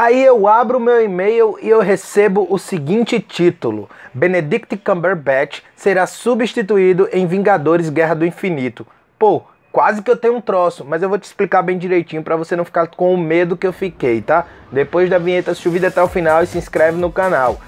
Aí eu abro meu e-mail e eu recebo o seguinte título: Benedict Cumberbatch será substituído em Vingadores Guerra do Infinito. Pô, quase que eu tenho um troço, mas eu vou te explicar bem direitinho para você não ficar com o medo que eu fiquei, tá? Depois da vinheta, vídeo até o final e se inscreve no canal.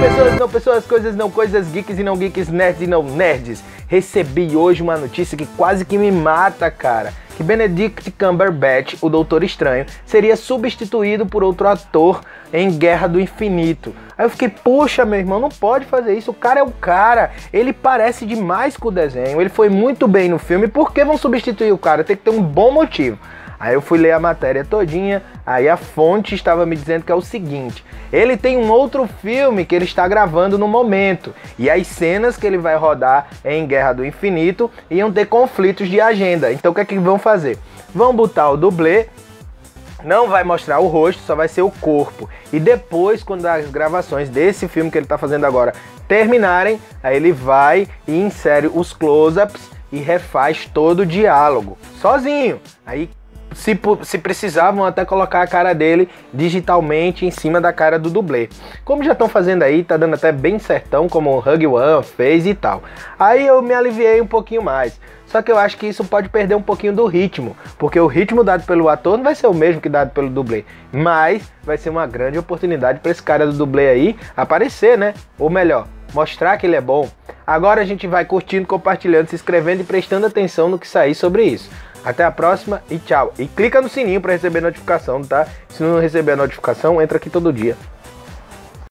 Pessoas não pessoas, coisas não coisas, geeks e não geeks, nerds e não nerds. Recebi hoje uma notícia que quase que me mata, cara. Que Benedict Cumberbatch, o Doutor Estranho, seria substituído por outro ator em Guerra do Infinito. Aí eu fiquei, poxa, meu irmão, não pode fazer isso. O cara é o cara. Ele parece demais com o desenho. Ele foi muito bem no filme. Por que vão substituir o cara? Tem que ter um bom motivo. Aí eu fui ler a matéria todinha, aí a fonte estava me dizendo que é o seguinte: ele tem um outro filme que ele está gravando no momento, e as cenas que ele vai rodar em Guerra do Infinito iam ter conflitos de agenda. Então o que é que vão fazer? Vão botar o dublê não vai mostrar o rosto, só vai ser o corpo. E depois, quando as gravações desse filme que ele está fazendo agora terminarem, aí ele vai e insere os close-ups e refaz todo o diálogo sozinho. Aí se, se precisavam até colocar a cara dele digitalmente em cima da cara do dublê. Como já estão fazendo aí, tá dando até bem certão, como o Hug One fez e tal. Aí eu me aliviei um pouquinho mais. Só que eu acho que isso pode perder um pouquinho do ritmo, porque o ritmo dado pelo ator não vai ser o mesmo que dado pelo dublê, mas vai ser uma grande oportunidade para esse cara do dublê aí aparecer, né? Ou melhor, mostrar que ele é bom. Agora a gente vai curtindo, compartilhando, se inscrevendo e prestando atenção no que sair sobre isso. Até a próxima e tchau. E clica no sininho para receber notificação, tá? Se não receber a notificação, entra aqui todo dia.